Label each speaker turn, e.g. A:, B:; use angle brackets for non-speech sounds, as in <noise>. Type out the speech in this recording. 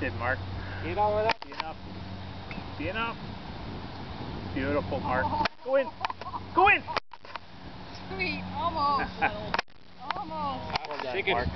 A: did, Mark.
B: You know that.
A: See enough. See enough. Beautiful, Mark. Oh. Go in. Go in.
C: Sweet, almost. <laughs> almost.
B: Well done,
D: Chicken.
B: Mark.